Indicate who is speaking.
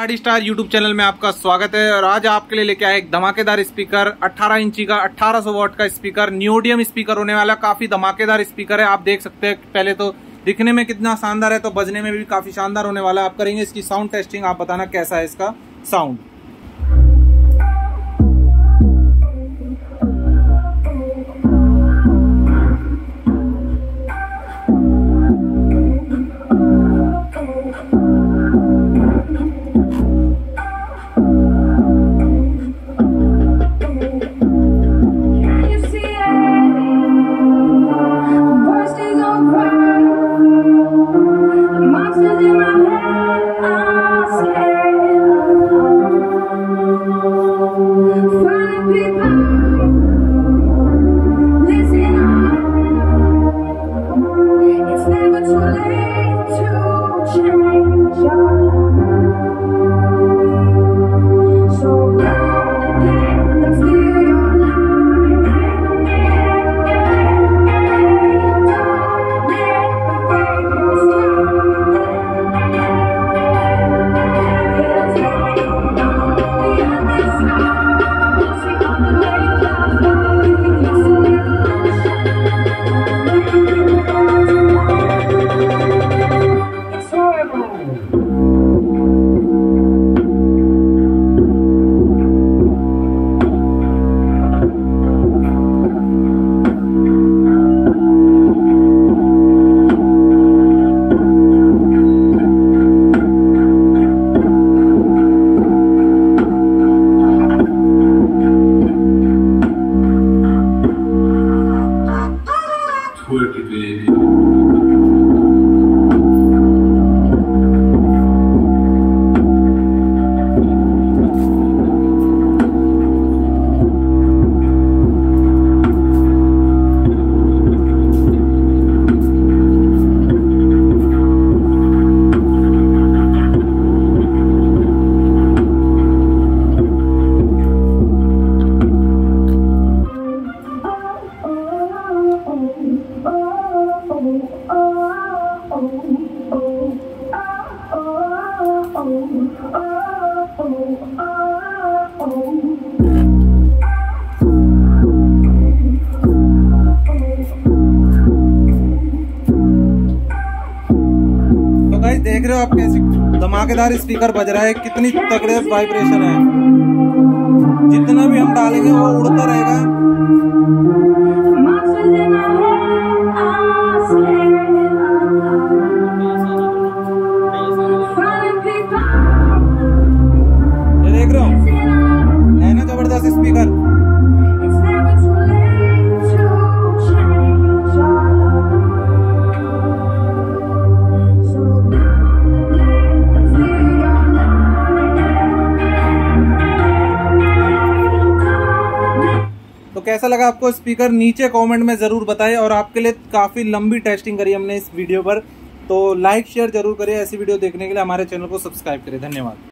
Speaker 1: Party star YouTube channel में आपका स्वागत है और आज आपके लिए लेके आए एक धमाकेदार स्पीकर 18 इंची का 1800 वॉट का स्पीकर, न्यूडियम स्पीकर होने वाला काफ़ी धमाकेदार स्पीकर है। आप देख सकते हैं पहले तो दिखने में कितना शानदार है तो बजने में भी काफ़ी शानदार होने वाला है। आप करेंगे इसकी साउंड टेस्टिंग आप बताना कैसा है इसका साउंड work dele. देख रहे हो आप कैसे धमाकेदार स्पीकर बज रहा है, कितनी तगड़े वाइब्रेशन है। जितना भी हम डालेंगे, वो उड़ता रहेगा। तो कैसा लगा आपको स्पीकर? नीचे कमेंट में ज़रूर बताएँ और आपके लिए काफ़ी लंबी टेस्टिंग करी हमने इस वीडियो पर। तो लाइक शेयर ज़रूर करें ऐसी वीडियो देखने के लिए हमारे चैनल को सब्सक्राइब करें। धन्यवाद।